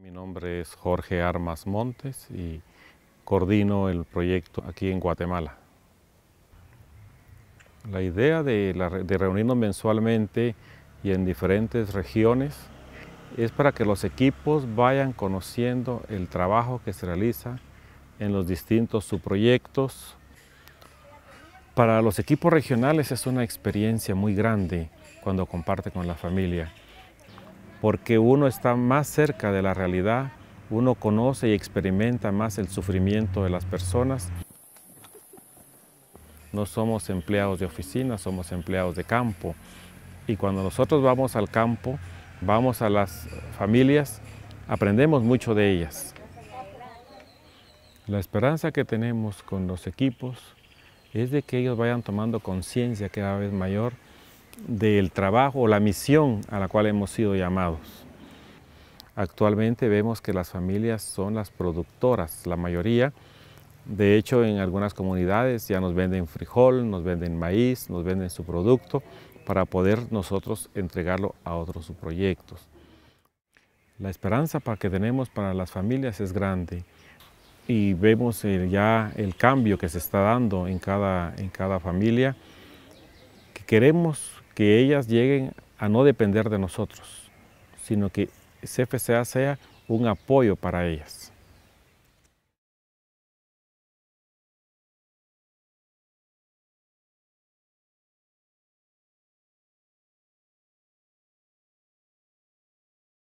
Mi nombre es Jorge Armas Montes y coordino el proyecto aquí en Guatemala. La idea de, reunirnos mensualmente y en diferentes regiones es para que los equipos vayan conociendo el trabajo que se realiza en los distintos subproyectos. Para los equipos regionales es una experiencia muy grande cuando comparte con la familia porque uno está más cerca de la realidad, uno conoce y experimenta más el sufrimiento de las personas. No somos empleados de oficina, somos empleados de campo. Y cuando nosotros vamos al campo, vamos a las familias, aprendemos mucho de ellas. La esperanza que tenemos con los equipos es de que ellos vayan tomando conciencia cada vez mayor del trabajo o la misión a la cual hemos sido llamados. Actualmente vemos que las familias son las productoras, la mayoría. De hecho, en algunas comunidades ya nos venden frijol, nos venden maíz, nos venden su producto para poder nosotros entregarlo a otros proyectos. La esperanza para que tenemos para las familias es grande y vemos eh, ya el cambio que se está dando en cada, en cada familia, que queremos que ellas lleguen a no depender de nosotros, sino que CFCA sea un apoyo para ellas.